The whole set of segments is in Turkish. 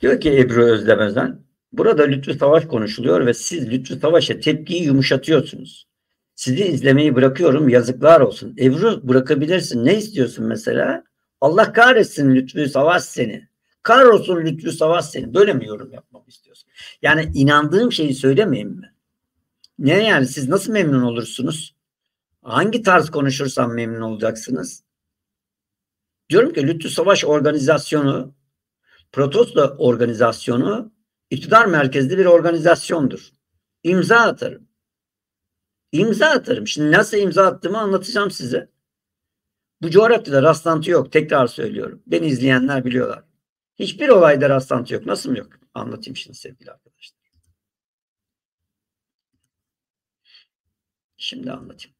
Diyor ki Ebru Özdemezen, burada Lütfü Savaş konuşuluyor ve siz Lütfü Savaş'a tepkiyi yumuşatıyorsunuz. Sizi izlemeyi bırakıyorum yazıklar olsun. Ebru bırakabilirsin. Ne istiyorsun mesela? Allah kahretsin Lütfü Savaş seni. Kahrolsun Lütfü Savaş seni. Böyle mi yorum yapmamı istiyorsun? Yani inandığım şeyi söylemeyeyim mi? Ne yani siz nasıl memnun olursunuz? Hangi tarz konuşursam memnun olacaksınız? Diyorum ki Lütfü Savaş organizasyonu, protesto organizasyonu iktidar merkezli bir organizasyondur. İmza atarım. İmza atarım. Şimdi nasıl imza attığımı anlatacağım size. Bu coğrafyada rastlantı yok. Tekrar söylüyorum. Beni izleyenler biliyorlar. Hiçbir olayda rastlantı yok. Nasıl mı yok? Anlatayım şimdi sevgili arkadaşlar. Şimdi anlatayım.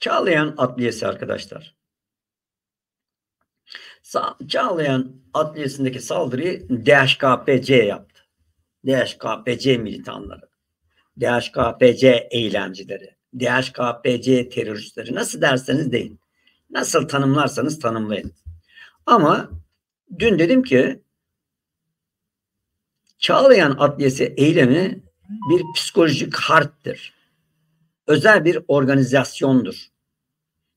Çağlayan Adliyesi arkadaşlar. Çağlayan Adliyesi'ndeki saldırıyı DHKPC yaptı. DHKPC militanları, DHKPC eylemcileri, DHKPC teröristleri nasıl derseniz deyin. Nasıl tanımlarsanız tanımlayın. Ama dün dedim ki Çağlayan Adliyesi eylemi bir psikolojik harptir. Özel bir organizasyondur.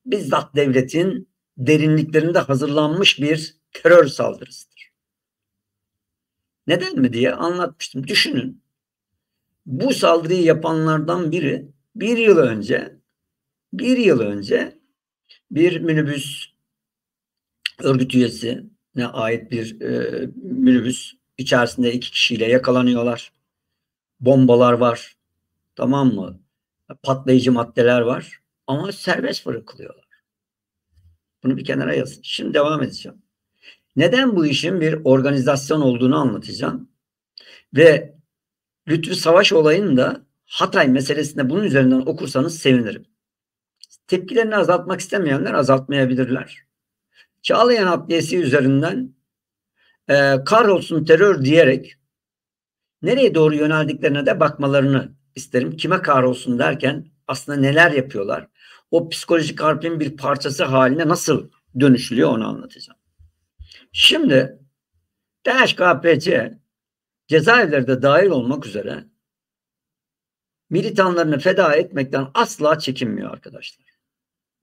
Bizzat devletin derinliklerinde hazırlanmış bir terör saldırısıdır. Neden mi diye anlatmıştım. Düşünün. Bu saldırıyı yapanlardan biri bir yıl önce bir yıl önce bir minibüs örgüt üyesi ne ait bir e, minibüs içerisinde iki kişiyle yakalanıyorlar. Bombalar var. Tamam mı? Patlayıcı maddeler var. Ama serbest bırakılıyorlar. Bunu bir kenara yazın. Şimdi devam edeceğim. Neden bu işin bir organizasyon olduğunu anlatacağım. Ve Lütfü Savaş olayını da Hatay meselesinde bunun üzerinden okursanız sevinirim. Tepkilerini azaltmak istemeyenler azaltmayabilirler. Çağlayan Adliyesi üzerinden e, kahrolsun terör diyerek nereye doğru yöneldiklerine de bakmalarını isterim. Kime kahrolsun derken aslında neler yapıyorlar? O psikolojik harpin bir parçası haline nasıl dönüşülüyor onu anlatacağım. Şimdi DHKPC cezaevleri de dahil olmak üzere militanlarını feda etmekten asla çekinmiyor arkadaşlar.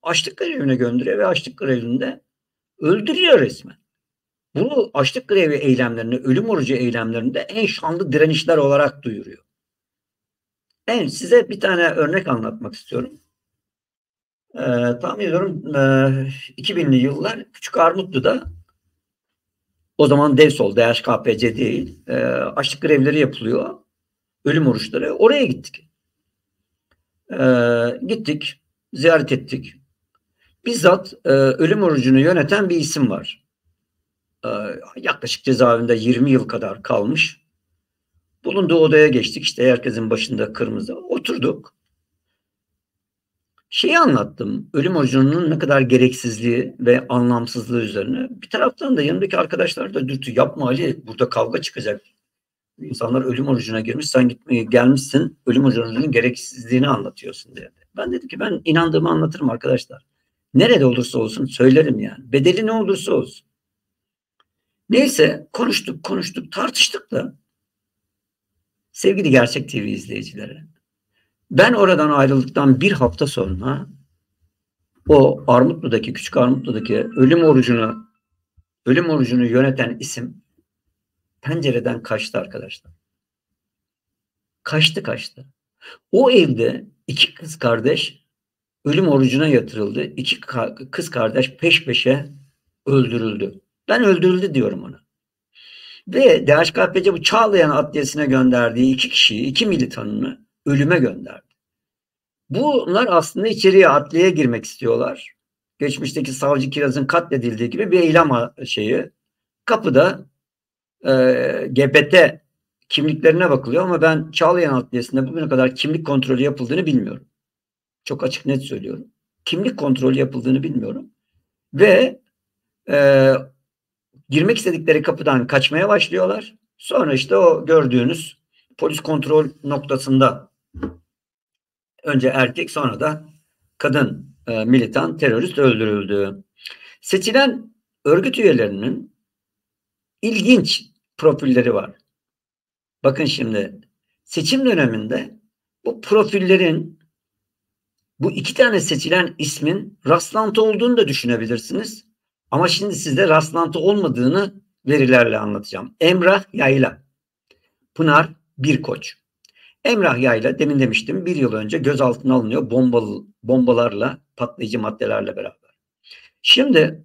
Açlık grevine gönderiyor ve açlık grevinde öldürüyor resmen. Bunu açlık grevi eylemlerini, ölüm orucu eylemlerinde en şanlı direnişler olarak duyuruyor. En size bir tane örnek anlatmak istiyorum. E, tahmin ediyorum e, 2000'li yıllar Küçük Armutlu'da o zaman DEVSOL, DHKPC değil. E, açlık grevleri yapılıyor. Ölüm oruçları. Oraya gittik. E, gittik. Ziyaret ettik. Bizzat e, ölüm orucunu yöneten bir isim var. E, yaklaşık cezaevinde 20 yıl kadar kalmış. Bulunduğu odaya geçtik. İşte herkesin başında kırmızı. Oturduk şeyi anlattım. Ölüm orucunun ne kadar gereksizliği ve anlamsızlığı üzerine. Bir taraftan da yanındaki arkadaşlar da dürtü yapma Ali burada kavga çıkacak. İnsanlar ölüm orucuna girmiş sen gitmeye gelmişsin ölüm orucunun gereksizliğini anlatıyorsun dedi. Ben dedim ki ben inandığımı anlatırım arkadaşlar. Nerede olursa olsun söylerim yani. Bedeli ne olursa olsun. Neyse konuştuk konuştuk tartıştık da sevgili Gerçek TV izleyicileri ben oradan ayrıldıktan bir hafta sonra o Armutlu'daki, Küçük Armutlu'daki ölüm orucunu ölüm orucunu yöneten isim pencereden kaçtı arkadaşlar. Kaçtı kaçtı. O evde iki kız kardeş ölüm orucuna yatırıldı. İki kız kardeş peş peşe öldürüldü. Ben öldürüldü diyorum ona. Ve DHKPC bu Çağlayan Adliyesi'ne gönderdiği iki kişiyi, iki militanını ölüme gönderdi. Bunlar aslında içeriye adliye girmek istiyorlar. Geçmişteki savcı Kiraz'ın katledildiği gibi bir eylem şeyi. Kapıda e, GBT kimliklerine bakılıyor ama ben Çağlayan Adliyesi'nde bugüne kadar kimlik kontrolü yapıldığını bilmiyorum. Çok açık net söylüyorum. Kimlik kontrolü yapıldığını bilmiyorum. Ve e, girmek istedikleri kapıdan kaçmaya başlıyorlar. Sonra işte o gördüğünüz polis kontrol noktasında önce erkek sonra da kadın e, militan terörist öldürüldü. Seçilen örgüt üyelerinin ilginç profilleri var. Bakın şimdi seçim döneminde bu profillerin bu iki tane seçilen ismin rastlantı olduğunu da düşünebilirsiniz. Ama şimdi size rastlantı olmadığını verilerle anlatacağım. Emrah Yayla, Pınar Birkoç. Emrah Yayla demin demiştim bir yıl önce gözaltına alınıyor bombalı, bombalarla patlayıcı maddelerle beraber. Şimdi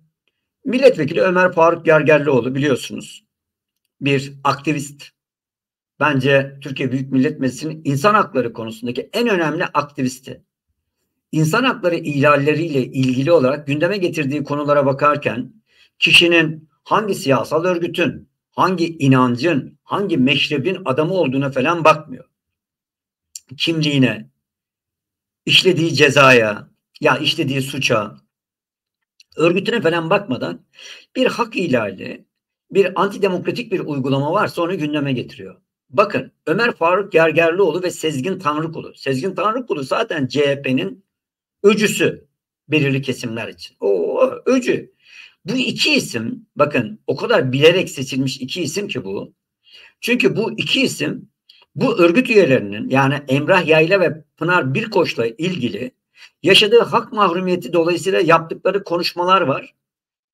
milletvekili Ömer Faruk Gergerlioğlu biliyorsunuz bir aktivist. Bence Türkiye Büyük Millet Meclisi'nin insan hakları konusundaki en önemli aktivisti. İnsan hakları ihlalleriyle ilgili olarak gündeme getirdiği konulara bakarken kişinin hangi siyasal örgütün, hangi inancın, hangi meşrebin adamı olduğuna falan bakmıyor. Kimliğine, işlediği cezaya, ya işlediği suça, örgütüne falan bakmadan bir hak ihlali, bir antidemokratik bir uygulama varsa onu gündeme getiriyor. Bakın Ömer Faruk Gergerlioğlu ve Sezgin Tanrıkulu. Sezgin Tanrıkulu zaten CHP'nin öcüsü belirli kesimler için. O öcü. Bu iki isim bakın o kadar bilerek seçilmiş iki isim ki bu. Çünkü bu iki isim bu örgüt üyelerinin yani Emrah Yayla ve Pınar Birkoç'la ilgili yaşadığı hak mahrumiyeti dolayısıyla yaptıkları konuşmalar var.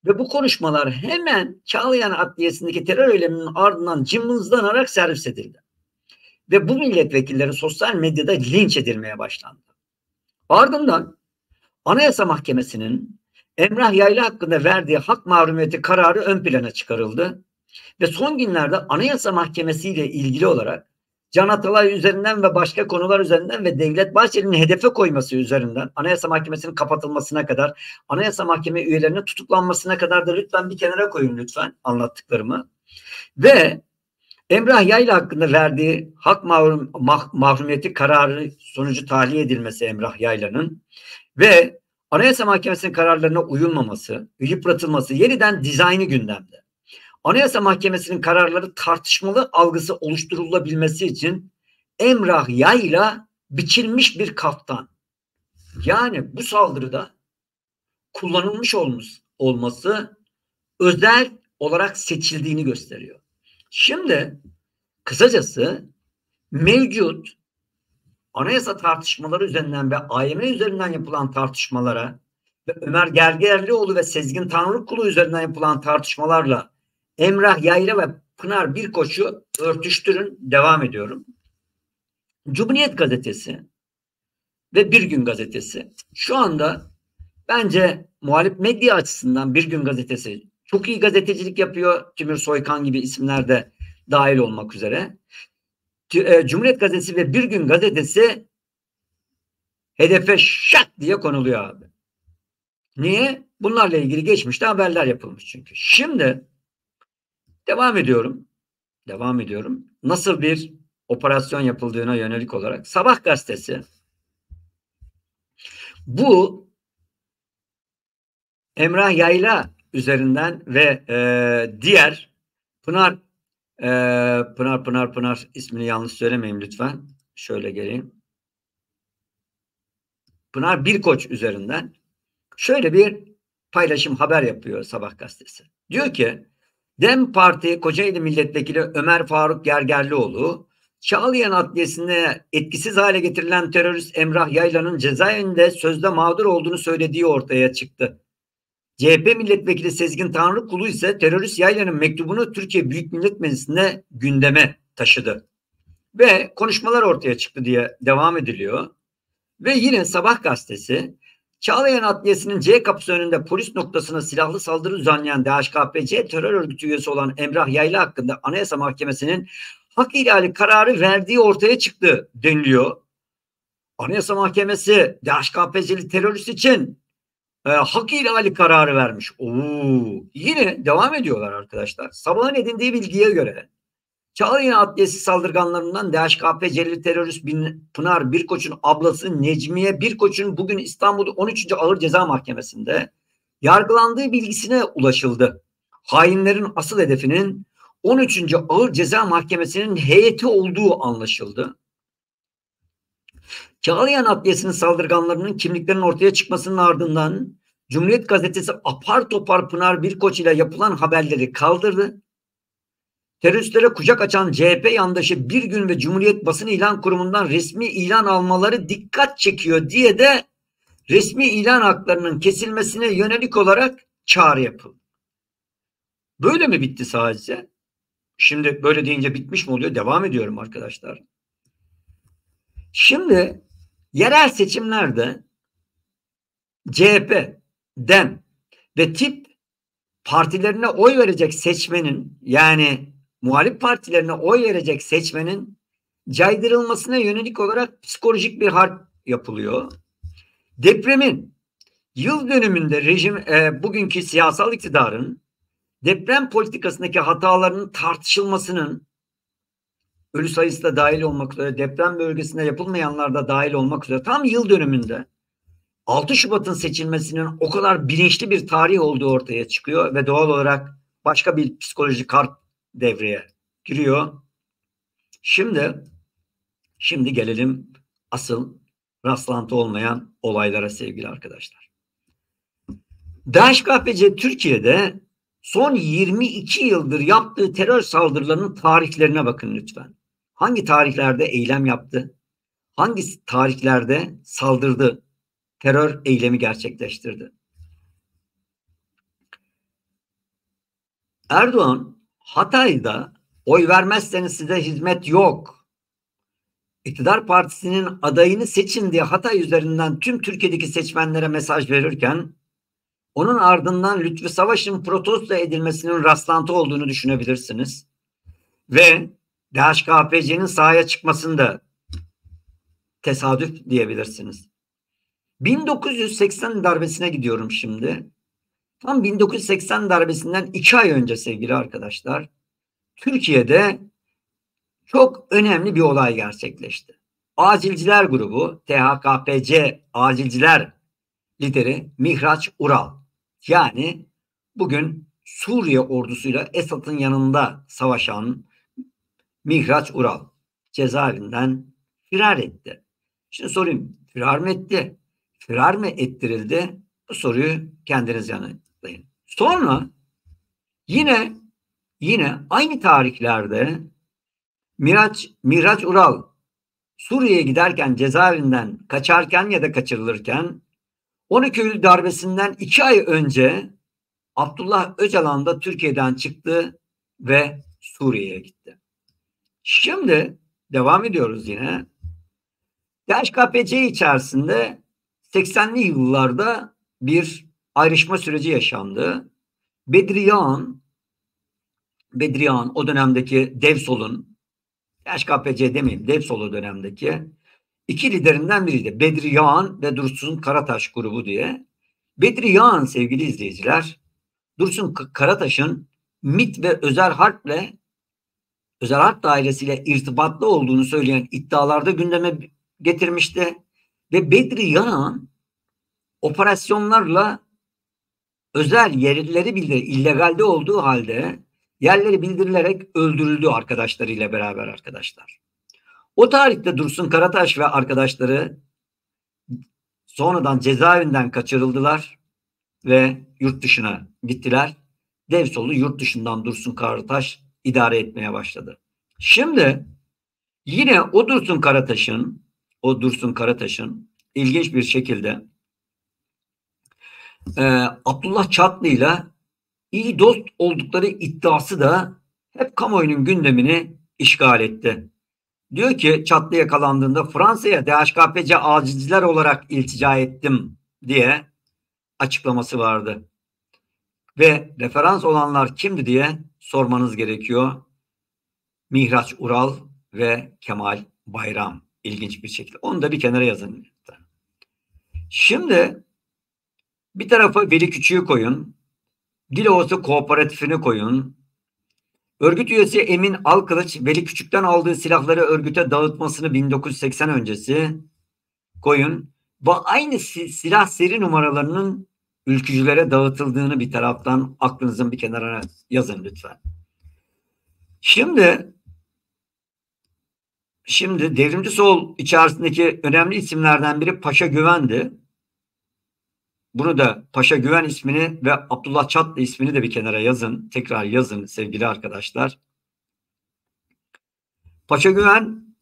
Ve bu konuşmalar hemen Çağlayan Adliyesi'ndeki terör eyleminin ardından cımbızlanarak servis edildi. Ve bu milletvekilleri sosyal medyada linç edilmeye başlandı. Ardından Anayasa Mahkemesi'nin Emrah Yayla hakkında verdiği hak mahrumiyeti kararı ön plana çıkarıldı. Ve son günlerde Anayasa Mahkemesi ile ilgili olarak Can Atalay üzerinden ve başka konular üzerinden ve Devlet Bahçeli'nin hedefe koyması üzerinden Anayasa Mahkemesi'nin kapatılmasına kadar Anayasa Mahkeme üyelerinin tutuklanmasına kadar da lütfen bir kenara koyun lütfen anlattıklarımı. Ve Emrah Yayla hakkında verdiği hak mahrum, mah, mahrumiyeti kararı sonucu tahliye edilmesi Emrah Yayla'nın ve Anayasa Mahkemesi'nin kararlarına uyulmaması, yıpratılması yeniden dizaynı gündemde. Anayasa Mahkemesi'nin kararları tartışmalı algısı oluşturulabilmesi için Emrah Yayla biçilmiş bir kaftan. Yani bu saldırıda kullanılmış olmuş olması özel olarak seçildiğini gösteriyor. Şimdi kısacası mevcut anayasa tartışmaları üzerinden ve AYM üzerinden yapılan tartışmalara ve Ömer Gergerlioğlu ve Sezgin Tanrıkulu üzerinden yapılan tartışmalarla Emrah Yayla ve Pınar Birkoç'u örtüştürün. Devam ediyorum. Cumhuriyet Gazetesi ve Bir Gün Gazetesi şu anda bence muhalif medya açısından Bir Gün Gazetesi çok iyi gazetecilik yapıyor. Timur Soykan gibi isimler de dahil olmak üzere. E, Cumhuriyet Gazetesi ve Bir Gün Gazetesi hedefe şak diye konuluyor abi. Niye? Bunlarla ilgili geçmişte haberler yapılmış çünkü. Şimdi Devam ediyorum. Devam ediyorum. Nasıl bir operasyon yapıldığına yönelik olarak Sabah gazetesi bu Emrah Yayla üzerinden ve e, diğer Pınar e, Pınar Pınar Pınar ismini yanlış söylemeyeyim lütfen. Şöyle geleyim. Pınar Birkoç üzerinden şöyle bir paylaşım haber yapıyor Sabah gazetesi. Diyor ki Dem Parti Kocaeli Milletvekili Ömer Faruk Gergerlioğlu, Çağlayan Adliyesi'ne etkisiz hale getirilen terörist Emrah Yaylan'ın cezaevinde sözde mağdur olduğunu söylediği ortaya çıktı. CHP milletvekili Sezgin Tanrıkulu ise terörist Yaylan'ın mektubunu Türkiye Büyük Millet Meclisi'ne gündeme taşıdı. Ve konuşmalar ortaya çıktı diye devam ediliyor. Ve yine Sabah gazetesi Çağlayan Adliyesi'nin C kapısı önünde polis noktasına silahlı saldırı düzenleyen DHKPC terör örgütü üyesi olan Emrah Yayla hakkında Anayasa Mahkemesi'nin hak ihlali kararı verdiği ortaya çıktı deniliyor. Anayasa Mahkemesi DHKPC'li terörist için e, hak ihlali kararı vermiş. Oo, yine devam ediyorlar arkadaşlar. Sabahın edindiği bilgiye göre Çağlayan Adliyesi saldırganlarından DHKP Celil terörist Pınar Birkoç'un ablası Necmiye Birkoç'un bugün İstanbul 13. Ağır Ceza Mahkemesi'nde yargılandığı bilgisine ulaşıldı. Hainlerin asıl hedefinin 13. Ağır Ceza Mahkemesi'nin heyeti olduğu anlaşıldı. Çağlayan Adliyesi'nin saldırganlarının kimliklerinin ortaya çıkmasının ardından Cumhuriyet Gazetesi apar topar Pınar Birkoç ile yapılan haberleri kaldırdı teröristlere kucak açan CHP yandaşı bir gün ve Cumhuriyet Basın İlan Kurumu'ndan resmi ilan almaları dikkat çekiyor diye de resmi ilan haklarının kesilmesine yönelik olarak çağrı yapıldı. Böyle mi bitti sadece? Şimdi böyle deyince bitmiş mi oluyor? Devam ediyorum arkadaşlar. Şimdi yerel seçimlerde CHP, DEM ve TİP partilerine oy verecek seçmenin yani muhalif partilerine oy verecek seçmenin caydırılmasına yönelik olarak psikolojik bir harp yapılıyor. Depremin yıl dönümünde rejim e, bugünkü siyasal iktidarın deprem politikasındaki hatalarının tartışılmasının ölü sayısı da dahil olmak üzere deprem bölgesinde yapılmayanlar da dahil olmak üzere tam yıl dönümünde 6 Şubat'ın seçilmesinin o kadar bilinçli bir tarih olduğu ortaya çıkıyor ve doğal olarak başka bir psikolojik harp devreye giriyor. Şimdi şimdi gelelim asıl rastlantı olmayan olaylara sevgili arkadaşlar. DHKPC Türkiye'de son 22 yıldır yaptığı terör saldırılarının tarihlerine bakın lütfen. Hangi tarihlerde eylem yaptı? Hangi tarihlerde saldırdı? Terör eylemi gerçekleştirdi. Erdoğan Hatay'da oy vermezseniz size hizmet yok. İktidar partisinin adayını seçin diye Hatay üzerinden tüm Türkiye'deki seçmenlere mesaj verirken onun ardından Lütfü Savaş'ın protesto edilmesinin rastlantı olduğunu düşünebilirsiniz. Ve DHKPC'nin sahaya çıkmasında tesadüf diyebilirsiniz. 1980 darbesine gidiyorum şimdi. Tam 1980 darbesinden iki ay önce sevgili arkadaşlar Türkiye'de çok önemli bir olay gerçekleşti. Acilciler grubu THKPC Acilciler lideri Mihraç Ural yani bugün Suriye ordusuyla Esad'ın yanında savaşan Mihraç Ural cezaevinden firar etti. Şimdi sorayım firar mı etti? Firar mı ettirildi? Bu soruyu kendiniz Sonra yine yine aynı tarihlerde Miraç, Miraç Ural Suriye'ye giderken cezaevinden kaçarken ya da kaçırılırken 12 Eylül darbesinden iki ay önce Abdullah Öcalan da Türkiye'den çıktı ve Suriye'ye gitti. Şimdi devam ediyoruz yine. DHKPC içerisinde 80'li yıllarda bir ayrışma süreci yaşandı. Bedriyan, Bedriyan o dönemdeki Devsol'un, HKPC demeyeyim, Devsol dönemdeki iki liderinden biriydi. Bedri Yağan ve Dursun Karataş grubu diye. Bedri Yağan sevgili izleyiciler, Dursun Karataş'ın MIT ve Özel Harp'le Özel Harp dairesiyle irtibatlı olduğunu söyleyen iddialarda gündeme getirmişti. Ve Bedri Yağan operasyonlarla özel yerleri bildir illegalde olduğu halde yerleri bildirilerek öldürüldü arkadaşlarıyla beraber arkadaşlar. O tarihte Dursun Karataş ve arkadaşları sonradan cezaevinden kaçırıldılar ve yurt dışına gittiler. Devsolu yurt dışından Dursun Karataş idare etmeye başladı. Şimdi yine o Dursun Karataş'ın o Dursun Karataş'ın ilginç bir şekilde e, Abdullah Çatlı ile iyi dost oldukları iddiası da hep kamuoyunun gündemini işgal etti. Diyor ki Çatlı yakalandığında Fransa'ya DHKPC acizciler olarak iltica ettim diye açıklaması vardı. Ve referans olanlar kimdi diye sormanız gerekiyor. Mihraç Ural ve Kemal Bayram ilginç bir şekilde. Onu da bir kenara yazın. Şimdi bir tarafa Veli Küçüğü koyun. Dilovası Kooperatifini koyun. Örgüt üyesi Emin Alkılıç Veli Küçük'ten aldığı silahları örgüte dağıtmasını 1980 öncesi koyun. Bu aynı silah seri numaralarının ülkücülere dağıtıldığını bir taraftan aklınızın bir kenarına yazın lütfen. Şimdi şimdi devrimci sol içerisindeki önemli isimlerden biri Paşa Güven'di. Bunu da Paşa Güven ismini ve Abdullah Çatlı ismini de bir kenara yazın. Tekrar yazın sevgili arkadaşlar. Paşa Güven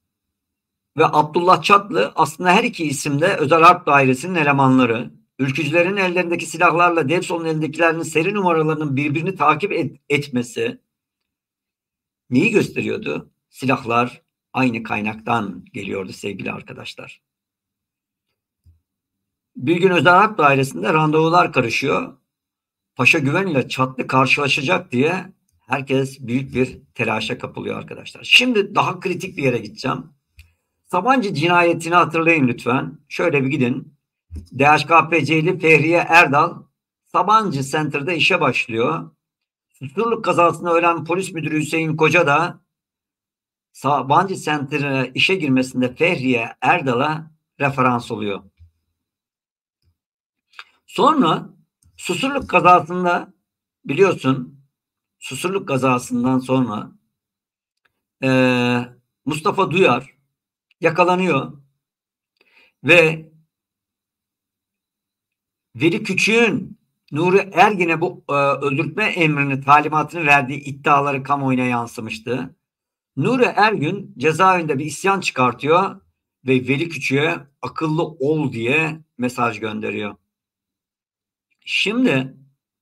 ve Abdullah Çatlı aslında her iki isimde Özel Harp Dairesi'nin elemanları. Ülkücülerin ellerindeki silahlarla Devsol'un elindekilerinin seri numaralarının birbirini takip et, etmesi neyi gösteriyordu? Silahlar aynı kaynaktan geliyordu sevgili arkadaşlar. Bir gün Özel Harp Dairesi'nde randevular karışıyor. Paşa Güven ile Çatlı karşılaşacak diye herkes büyük bir telaşa kapılıyor arkadaşlar. Şimdi daha kritik bir yere gideceğim. Sabancı cinayetini hatırlayın lütfen. Şöyle bir gidin. DHKPC'li Fehriye Erdal Sabancı Center'da işe başlıyor. Susurluk kazasında ölen polis müdürü Hüseyin Koca da Sabancı Center'a işe girmesinde Fehriye Erdal'a referans oluyor. Sonra Susurluk kazasında biliyorsun Susurluk kazasından sonra e, Mustafa Duyar yakalanıyor ve Veli Küçük'ün Nuri Ergin'e bu e, öldürtme emrini, talimatını verdiği iddiaları kamuoyuna yansımıştı. Nuri Ergün cezaevinde bir isyan çıkartıyor ve Veli Küçük'e akıllı ol diye mesaj gönderiyor. Şimdi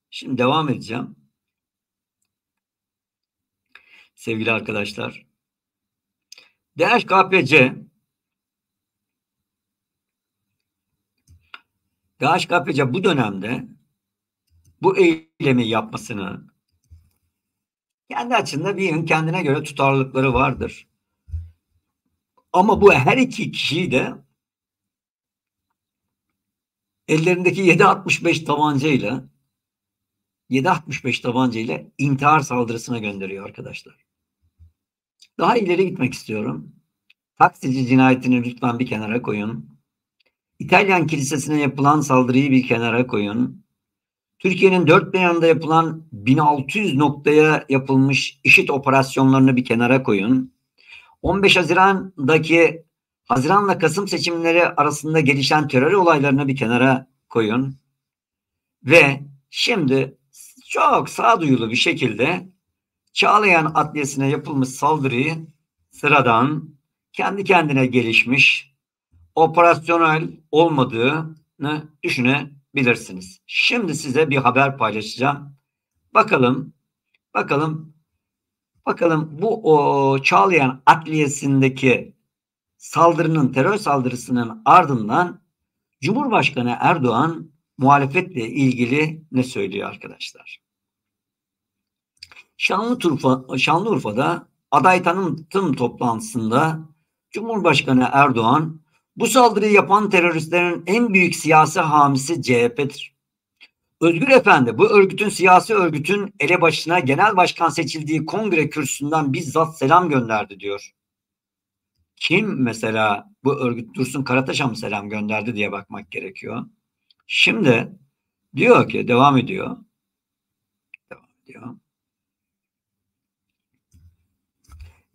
şimdi devam edeceğim. Sevgili arkadaşlar. DHKPC DHKPC bu dönemde bu eylemi yapmasını kendi açısında bir kendine göre tutarlılıkları vardır. Ama bu her iki kişiyi de ellerindeki 7.65 tabancayla 7.65 tabancayla intihar saldırısına gönderiyor arkadaşlar. Daha ileri gitmek istiyorum. Taksici cinayetini lütfen bir kenara koyun. İtalyan kilisesine yapılan saldırıyı bir kenara koyun. Türkiye'nin dört bir yanında yapılan 1600 noktaya yapılmış işit operasyonlarını bir kenara koyun. 15 Haziran'daki Haziran'la Kasım seçimleri arasında gelişen terör olaylarını bir kenara koyun. Ve şimdi çok sağduyulu bir şekilde Çağlayan Adliyesi'ne yapılmış saldırıyı sıradan kendi kendine gelişmiş operasyonel olmadığını düşünebilirsiniz. Şimdi size bir haber paylaşacağım. Bakalım bakalım bakalım bu o Çağlayan Adliyesi'ndeki saldırının terör saldırısının ardından Cumhurbaşkanı Erdoğan muhalefetle ilgili ne söylüyor arkadaşlar? Şanlıurfa, Şanlıurfa'da aday tanıtım toplantısında Cumhurbaşkanı Erdoğan bu saldırıyı yapan teröristlerin en büyük siyasi hamisi CHP'dir. Özgür Efendi bu örgütün siyasi örgütün elebaşına genel başkan seçildiği kongre kürsüsünden bizzat selam gönderdi diyor. Kim mesela bu örgüt Dursun Karataş'a mı selam gönderdi diye bakmak gerekiyor. Şimdi diyor ki devam ediyor. Devam ediyor.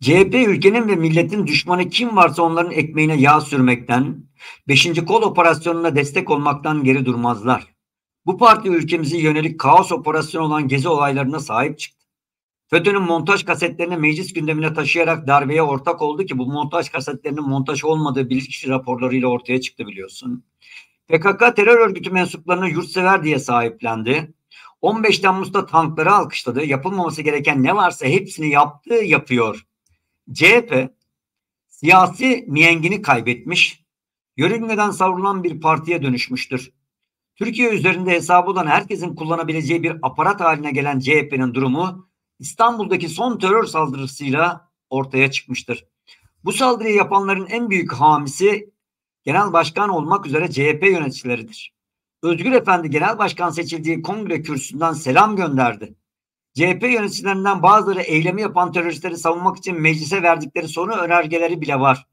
CHP ülkenin ve milletin düşmanı kim varsa onların ekmeğine yağ sürmekten, 5. kol operasyonuna destek olmaktan geri durmazlar. Bu parti ülkemizi yönelik kaos operasyonu olan gezi olaylarına sahip çıktı. FETÖ'nün montaj kasetlerini meclis gündemine taşıyarak darbeye ortak oldu ki bu montaj kasetlerinin montaj olmadığı bilirkişi raporlarıyla ortaya çıktı biliyorsun. PKK terör örgütü mensuplarını yurtsever diye sahiplendi. 15 Temmuz'da tankları alkışladı. Yapılmaması gereken ne varsa hepsini yaptı, yapıyor. CHP siyasi miyengini kaybetmiş, yörüngeden savrulan bir partiye dönüşmüştür. Türkiye üzerinde hesabı olan herkesin kullanabileceği bir aparat haline gelen CHP'nin durumu İstanbul'daki son terör saldırısıyla ortaya çıkmıştır. Bu saldırıyı yapanların en büyük hamisi genel başkan olmak üzere CHP yöneticileridir. Özgür Efendi genel başkan seçildiği kongre kürsüsünden selam gönderdi. CHP yöneticilerinden bazıları eylemi yapan teröristleri savunmak için meclise verdikleri sonu önergeleri bile var.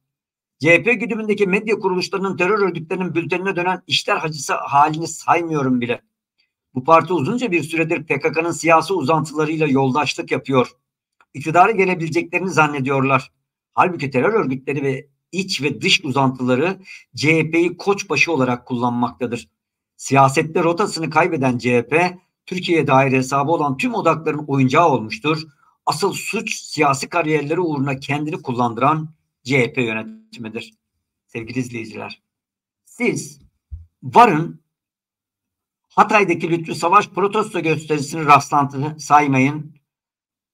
CHP güdümündeki medya kuruluşlarının terör örgütlerinin bültenine dönen işler hacısı halini saymıyorum bile. Bu parti uzunca bir süredir PKK'nın siyasi uzantılarıyla yoldaşlık yapıyor. İktidara gelebileceklerini zannediyorlar. Halbuki terör örgütleri ve iç ve dış uzantıları CHP'yi koçbaşı olarak kullanmaktadır. Siyasette rotasını kaybeden CHP Türkiye'ye dair hesabı olan tüm odakların oyuncağı olmuştur. asıl suç siyasi kariyerleri uğruna kendini kullandıran CHP yönetimidir. Sevgili izleyiciler. Siz varın Hatay'daki Lütfü Savaş protesto gösterisini rastlantı saymayın.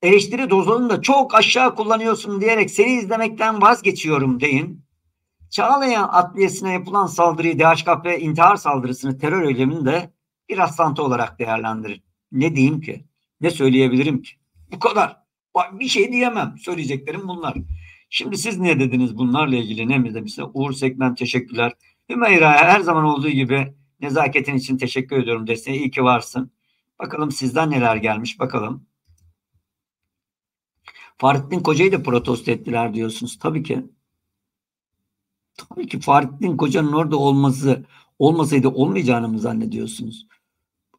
Eleştiri dozlarını da çok aşağı kullanıyorsun diyerek seni izlemekten vazgeçiyorum deyin. Çağlayan Adliyesi'ne yapılan saldırıyı DHKP intihar saldırısını terör eylemini de bir rastlantı olarak değerlendirin. Ne diyeyim ki? Ne söyleyebilirim ki? Bu kadar. Bir şey diyemem. Söyleyeceklerim bunlar. Şimdi siz ne dediniz bunlarla ilgili ne mi demişse Uğur Sekmen teşekkürler. Hümeyra'ya her zaman olduğu gibi nezaketin için teşekkür ediyorum desteğe. İyi ki varsın. Bakalım sizden neler gelmiş bakalım. Fahrettin Koca'yı da protesto ettiler diyorsunuz. Tabii ki. Tabii ki Fahrettin Koca'nın orada olması olmasaydı olmayacağını mı zannediyorsunuz?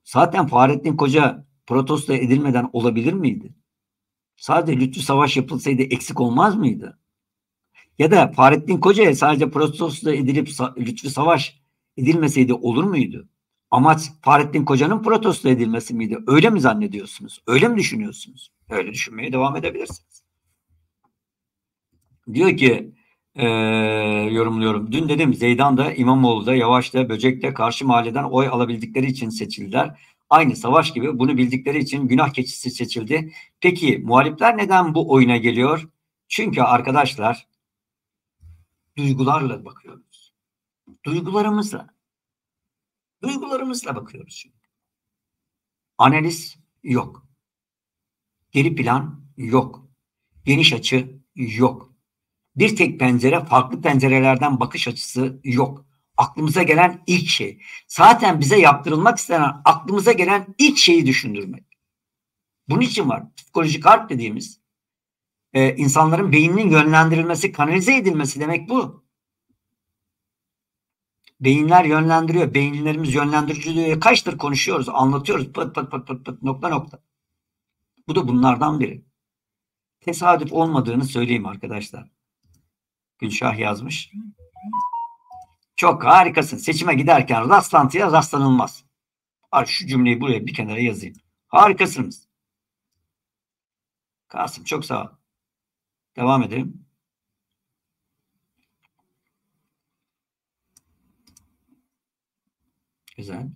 Zaten Fahrettin Koca protesto edilmeden olabilir miydi? Sadece Lütfü Savaş yapılsaydı eksik olmaz mıydı? Ya da Fahrettin Koca'ya sadece protesto edilip Lütfü Savaş edilmeseydi olur muydu? Amaç Fahrettin Koca'nın protesto edilmesi miydi? Öyle mi zannediyorsunuz? Öyle mi düşünüyorsunuz? Öyle düşünmeye devam edebilirsiniz. Diyor ki e, yorumluyorum. Dün dedim Zeydan da İmamoğlu da Yavaş da Böcek de karşı mahalleden oy alabildikleri için seçildiler. Aynı savaş gibi bunu bildikleri için günah keçisi seçildi. Peki muhalifler neden bu oyuna geliyor? Çünkü arkadaşlar duygularla bakıyoruz. Duygularımızla. Duygularımızla bakıyoruz şimdi. Analiz yok. Geri plan yok. Geniş açı yok. Bir tek pencere farklı pencerelerden bakış açısı yok. Aklımıza gelen ilk şey. Zaten bize yaptırılmak istenen aklımıza gelen ilk şeyi düşündürmek. Bunun için var. Psikolojik harp dediğimiz e, insanların beyninin yönlendirilmesi, kanalize edilmesi demek bu. Beyinler yönlendiriyor. Beyinlerimiz yönlendiriciliği kaçtır konuşuyoruz, anlatıyoruz. Pıt pıt pıt pıt pıt nokta nokta. Bu da bunlardan biri. Tesadüf olmadığını söyleyeyim arkadaşlar. Gülşah yazmış. Çok harikasın. Seçime giderken rastlantıya rastlanılmaz. Şu cümleyi buraya bir kenara yazayım. Harikasınız. Kasım çok sağ ol. Devam edelim. Güzel.